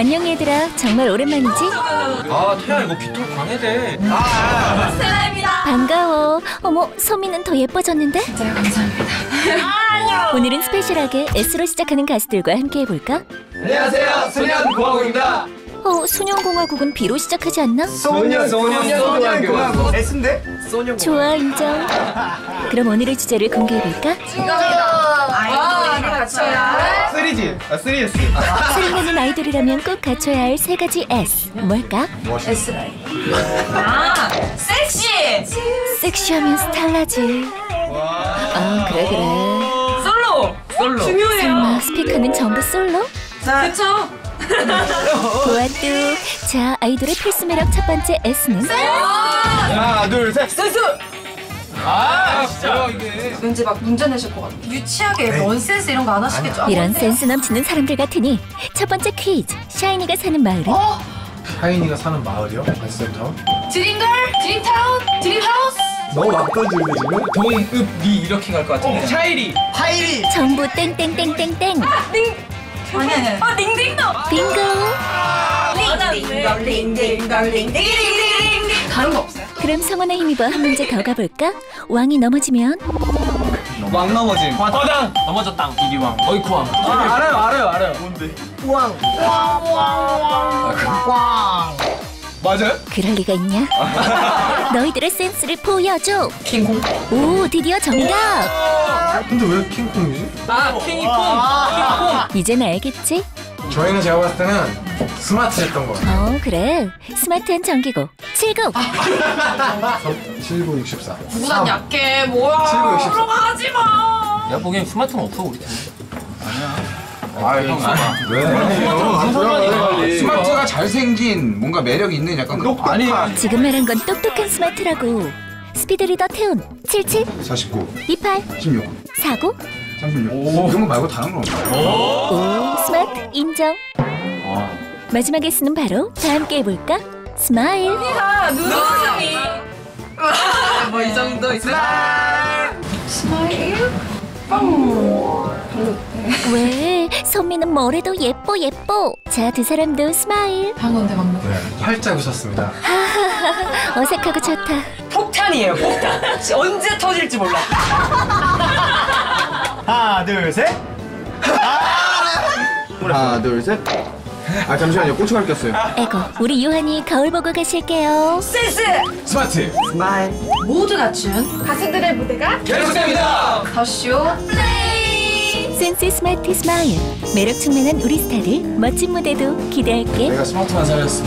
안녕 얘들아 정말 오랜만이지? 아 태야 이거 빗돌 방해돼 반가워 어머 소미는 더 예뻐졌는데? 진짜 감사합니다. 오늘은 스페셜하게 S로 시작하는 가수들과 함께 해볼까? 안녕하세요 소년공화국입니다 어 소년공화국은 B로 시작하지 않나? 소년 소년 소년공화국 S인데? 좋아 인정 그럼 오늘의 주제를 공개해볼까? 갖춰야. 3G 아 3S 사랑하는 아이돌이라면 꼭 갖춰야 할 세 가지 S 뭘까? S라인. 아, 섹시. 섹시하면 스탈라지 아 그래 그래 솔로. 솔로 중요해요. 설마 스피커는 전부 솔로? 그쵸? 보아뚜 자 아이돌의 필수 매력 첫 번째 S는 하나 둘셋 센스. 아 진짜. 이게. 왠지 막 문제 내실 것 같아. 유치하게 넌센스 이런 거 안 하시겠죠? 이런 센스 넘치는 사람들 같으니 첫 번째 퀴즈. 샤이니가 사는 마을은 하인이가 사는 마을이요? 아이센터 드림걸, 드림타운, 드림하우스. 너무 막 던지는데 지금? 동읍리 이렇게 갈 것 같은데. 차이리. 하이리. 전부 땡땡땡땡땡. 띵. 아니 아니. 아 딩딩도. 빙고. 딩딩걸, 딩딩걸, 딩딩딩딩딩. 다른 거 없어요? 그럼 성원의 힘입어 한 문제 더 가볼까? 왕이 넘어지면? 왕 넘어짐. 화당. 넘어졌당. 이기왕. 어이쿠왕. 아, 알아요 알아요 알아요. 뭔데? 우왕. 우왕. 맞아요? 그럴 리가 있냐? 너희들의 센스를 보여줘. 킹콩. 오 드디어 정답! 근데 왜 킹콩이지? 아 킹콩. 이젠 알겠지? 저희는 제가 봤을 때는 스마트했던 거 같아요. 어 그래. 스마트한 전기고 79 79, 64 누구난 약해. 뭐야? 79, 64. 그런 거 하지 마. 내가 보기엔 스마트는 없어 우리 팀 아이 왜? 빨리. 스마트가 잘생긴 뭔가 매력 있는 약간 아니 지금 말한 건 똑똑한 스마트라고. 스피드리더 태운 77 49 28 16 49 36 이런 거 말고 다른 건 없나? 오. 스마트 인정. 마지막 S는 바로 다 함께 해볼까? smile 아, 눈웃음이. 뭐 이 정도 있어. smile. 왜? 선미는 뭐래도 예뻐 예뻐. 자 두 사람도 smile 방긋해 방긋. 네 활짝 웃었습니다. 어색하고 좋다. 폭탄이에요 폭탄. 언제 터질지 몰라. 하나 둘셋. 하나 둘셋 아 잠시만요. 고춧가루 꼈어요. 에고 우리 유한이 거울 보고 가실게요. 센스. 스마트. 모두 갖춘 가수들의 무대가 계속됩니다. 더쇼 센스 smart smile. 매력 충만한 우리 스타들 멋진 무대도 기대할게. 내가 smart만 살렸어